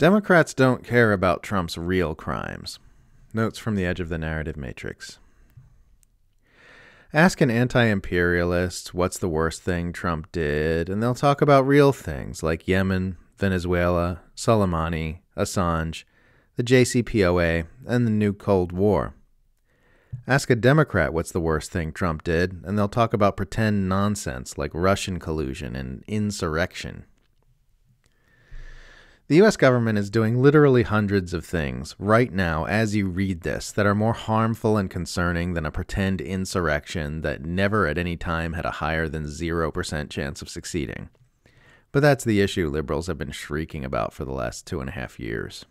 Democrats don't care about Trump's real crimes. Notes from the edge of the narrative matrix. Ask an anti imperialist what's the worst thing Trump did, and they'll talk about real things like Yemen, Venezuela, Soleimani, Assange, the JCPOA, and the new Cold War. Ask a Democrat what's the worst thing Trump did, and they'll talk about pretend nonsense like Russian collusion and insurrection. The US government is doing literally hundreds of things right now as you read this that are more harmful and concerning than a pretend insurrection that never at any time had a higher than 0% chance of succeeding. But that's the issue liberals have been shrieking about for the last two and a half years.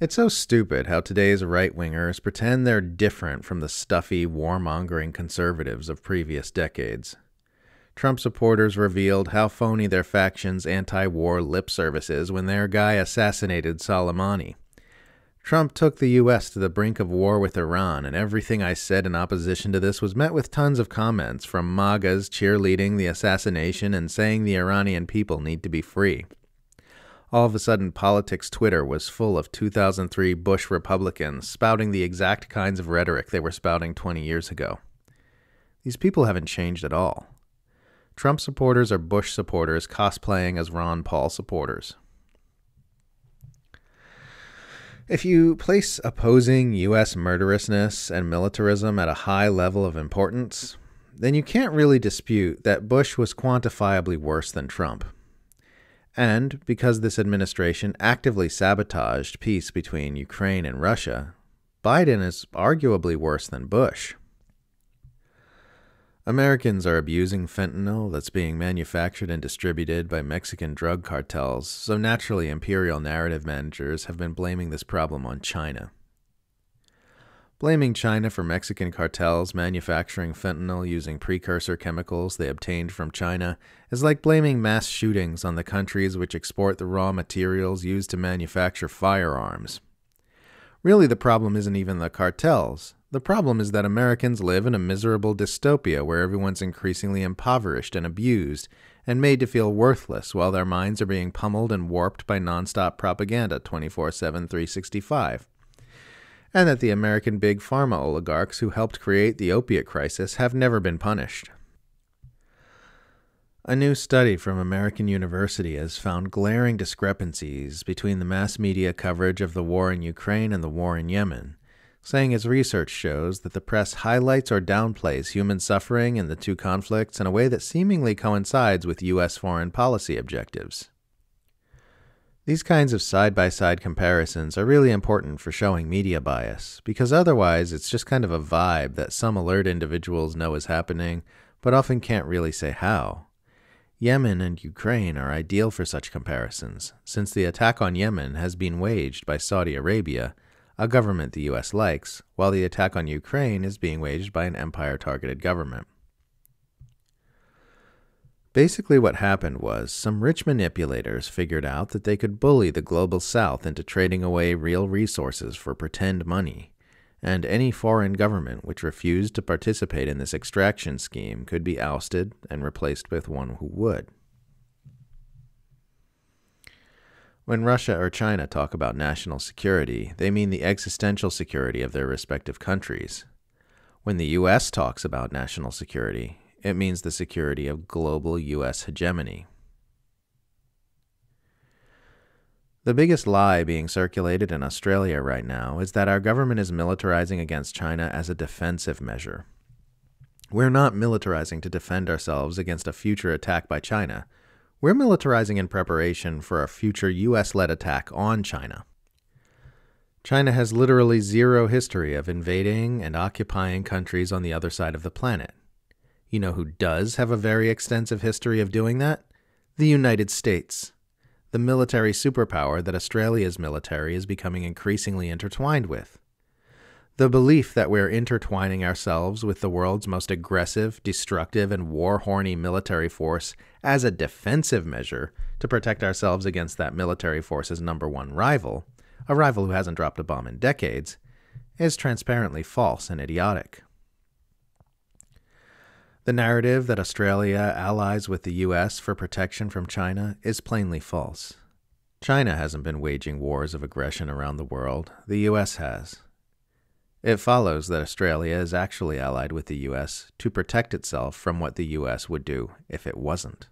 It's so stupid how today's right wingers pretend they're different from the stuffy, warmongering conservatives of previous decades. Trump supporters revealed how phony their faction's anti war lip service is when their guy assassinated Soleimani. Trump took the U.S. to the brink of war with Iran, and everything I said in opposition to this was met with tons of comments from MAGAs cheerleading the assassination and saying the Iranian people need to be free. All of a sudden, politics Twitter was full of 2003 Bush Republicans spouting the exact kinds of rhetoric they were spouting 20 years ago. These people haven't changed at all. Trump supporters are Bush supporters cosplaying as Ron Paul supporters. If you place opposing U.S. murderousness and militarism at a high level of importance, then you can't really dispute that Bush was quantifiably worse than Trump. And because this administration actively sabotaged peace between Ukraine and Russia, Biden is arguably worse than Bush. Americans are abusing fentanyl that's being manufactured and distributed by Mexican drug cartels, so naturally, imperial narrative managers have been blaming this problem on China. Blaming China for Mexican cartels manufacturing fentanyl using precursor chemicals they obtained from China is like blaming mass shootings on the countries which export the raw materials used to manufacture firearms. Really, the problem isn't even the cartels, the problem is that Americans live in a miserable dystopia where everyone's increasingly impoverished and abused and made to feel worthless while their minds are being pummeled and warped by nonstop propaganda 24 7, 365. And that the American big pharma oligarchs who helped create the opiate crisis have never been punished. A new study from American University has found glaring discrepancies between the mass media coverage of the war in Ukraine and the war in Yemen saying his research shows that the press highlights or downplays human suffering in the two conflicts in a way that seemingly coincides with U.S. foreign policy objectives. These kinds of side by side comparisons are really important for showing media bias, because otherwise it's just kind of a vibe that some alert individuals know is happening, but often can't really say how. Yemen and Ukraine are ideal for such comparisons, since the attack on Yemen has been waged by Saudi Arabia a government the US likes, while the attack on Ukraine is being waged by an empire targeted government. Basically, what happened was some rich manipulators figured out that they could bully the global south into trading away real resources for pretend money, and any foreign government which refused to participate in this extraction scheme could be ousted and replaced with one who would. When Russia or China talk about national security, they mean the existential security of their respective countries. When the U.S. talks about national security, it means the security of global U.S. hegemony. The biggest lie being circulated in Australia right now is that our government is militarizing against China as a defensive measure. We're not militarizing to defend ourselves against a future attack by China. We're militarizing in preparation for a future US led attack on China. China has literally zero history of invading and occupying countries on the other side of the planet. You know who does have a very extensive history of doing that? The United States. The military superpower that Australia's military is becoming increasingly intertwined with. The belief that we're intertwining ourselves with the world's most aggressive, destructive, and war horny military force as a defensive measure to protect ourselves against that military force's number one rival, a rival who hasn't dropped a bomb in decades, is transparently false and idiotic. The narrative that Australia allies with the US for protection from China is plainly false. China hasn't been waging wars of aggression around the world, the US has. It follows that Australia is actually allied with the US to protect itself from what the US would do if it wasn't.